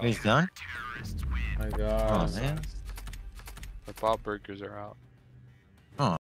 He's done? My god. Oh, man. The pop breakers are out.